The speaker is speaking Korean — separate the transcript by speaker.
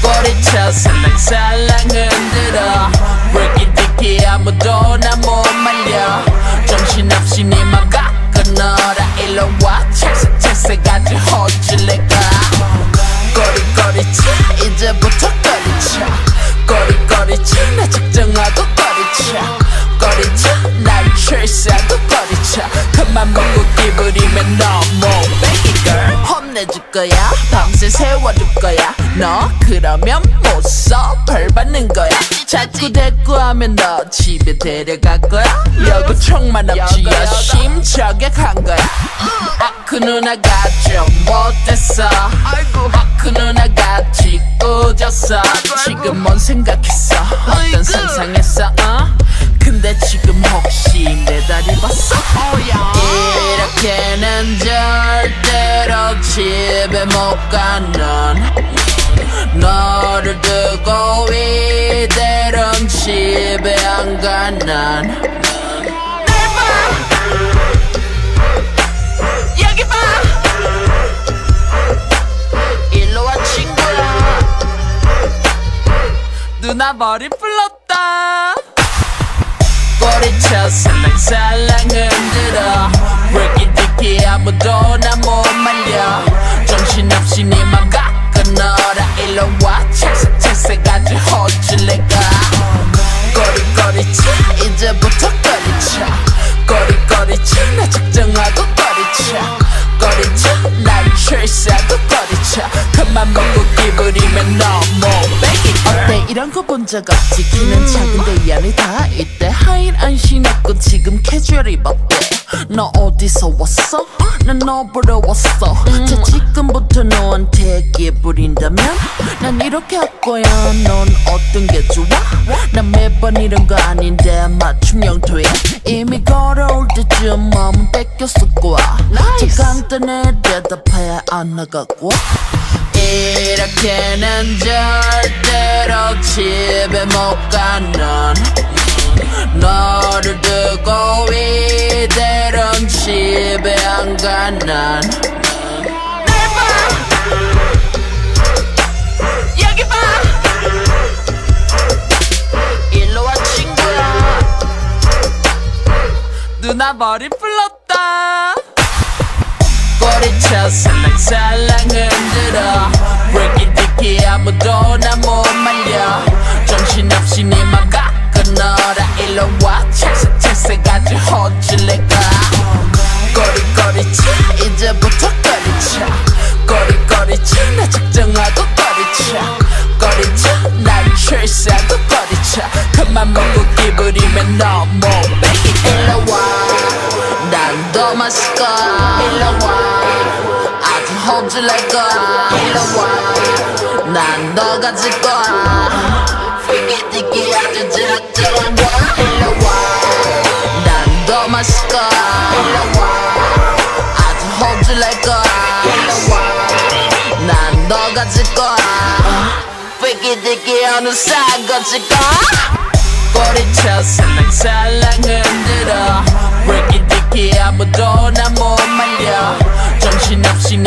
Speaker 1: 꼬리쳐 살랑살랑 흔들어 dicky 아무도 나 못 말려 정신없이 니만 갖고 놀아 일로 와 찰싹찰싹 아주 호질래가 꼬리꼬리쳐 이제부터 꼬리쳐 꼬리꼬리쳐 나 작정하고 꼬리쳐 꼬리쳐 날 출세하고 꼬리쳐 그만 먹고 기부리면 너무 내줄 거야? 밤새 세워줄 거야? 너 그러면 못써. 벌 받는 거야? 자꾸 대꾸하면 너 집에 데려갈 거야? 여고 총만 없지. 여심 저격한 거야? 아그 누나가 좀 못됐어. 아그 누나가 짓궂었어. 지금 뭔 생각했어? 어떤 상상했어? 어? 근데 지금 혹시 내 다리 봤어? 집에 못 가는 너를 두고 이대로는 집에 안 가는 여기 봐. 일로 와 친구야. 누나 머리 풀렀다. 꼬리쳐 살랑살랑 흔들 이런 거 본 적 없지. 키는 작은데 이 안에 다 있대. 하인 안 신었고 지금 캐주얼 입었대 너 어디서 왔어? 난 너 보러 왔어. 자 지금부터 너한테 기부린다면? 난 이렇게 할 거야. 넌 어떤 게 좋아? 난 매번 이런 거 아닌데 맞춤 영토에 이미 걸어올 때쯤 마음은 뺏겼을 거야. 자 간단해 대답해 안 나가고 이렇게 는 절대로 집에 못 가는 너를 두고 이대로는 집에 안 가는 누나 머리 풀렀다 꼬리쳐 살랑살랑 흔들어. Break it dicky 아무도 나 못 말려. 정신없이 갖고 놀아 일로 와. 찰싹찰싹 아주 호질래가. 꼬리꼬리쳐 이제부터 꼬리쳐 꼬리꼬리쳐 나 작정하고 꼬리쳐 꼬리쳐 날 출세하고 꼬리쳐 그만 먹고 기부리면 너무 baby 일로 와 난더 마실 거야 일로 와. 아주 호질할 거야. 일로 와난 너 가 질 거야. freaky dicky 아주 지락지락 거야 일로 와난 더 마실 거야. 일로 와. 아주 호질할 거야. 일로 와난 너 가 질 거야. freaky dicky 어느 싸가지 거야? 꼬리쳐 살랑살랑 흔들어 정신